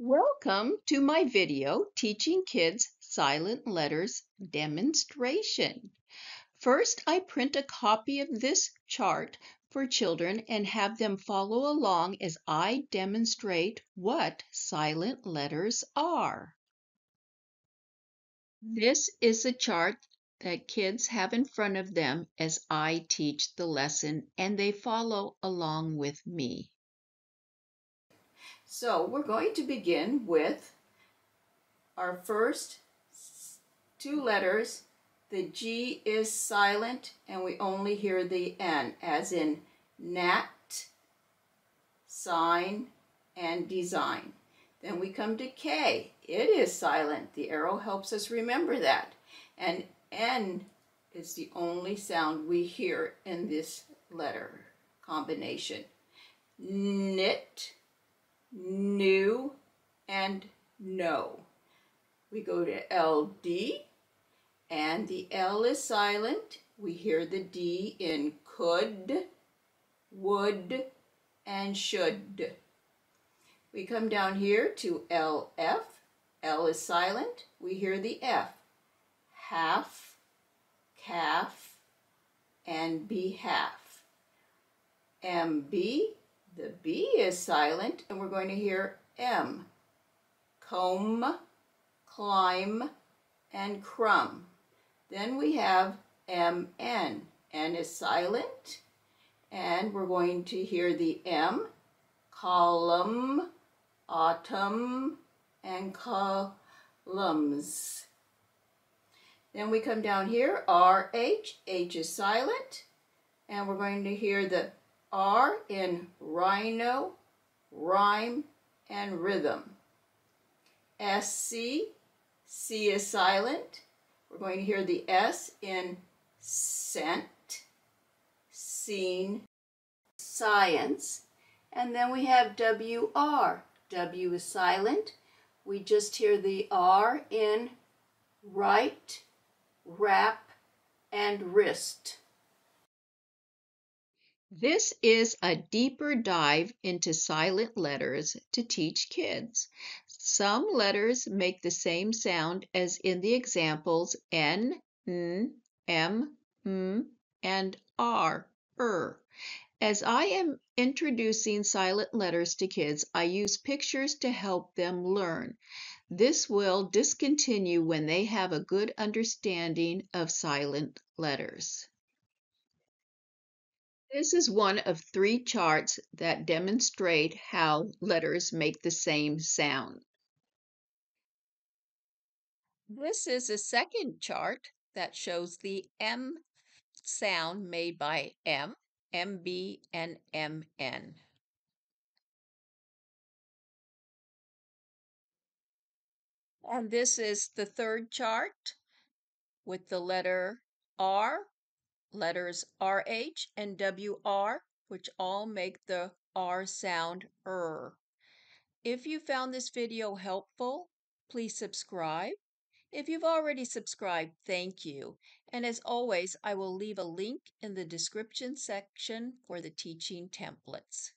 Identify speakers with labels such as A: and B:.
A: Welcome to my video teaching kids silent letters demonstration. First, I print a copy of this chart for children and have them follow along as I demonstrate what silent letters are. This is a chart that kids have in front of them as I teach the lesson and they follow along with me.
B: So we're going to begin with our first two letters. The G is silent and we only hear the N as in gnat, sign, and design. Then we come to K. It is silent. The arrow helps us remember that. And N is the only sound we hear in this letter combination. Knit, knew, and know. We go to LD, and the L is silent. We hear the D in could, would, and should. We come down here to LF. L is silent. We hear the F. Half, calf, and behalf. MB, the B is silent, and we're going to hear M. Comb, climb, and crumb. Then we have MN. N is silent, and we're going to hear the M, column, autumn, and columns. Then we come down here, RH, H is silent, and we're going to hear the R in rhino, rhyme, and rhythm. SC, C is silent. We're going to hear the S in scent, scene, science. And then we have WR. W is silent. We just hear the R in write, wrap, and wrist.
A: This is a deeper dive into silent letters to teach kids. Some letters make the same sound as in the examples N, N, M, M, and R, er. As I am introducing silent letters to kids, I use pictures to help them learn. This will discontinue when they have a good understanding of silent letters. This is one of three charts that demonstrate how letters make the same sound. This is a second chart that shows the M sound made by M, MB, and MN. And this is the third chart with the letter R letters RH and WR, which all make the R sound er. If you found this video helpful, please subscribe. If you've already subscribed, thank you. And as always, I will leave a link in the description section for the teaching templates.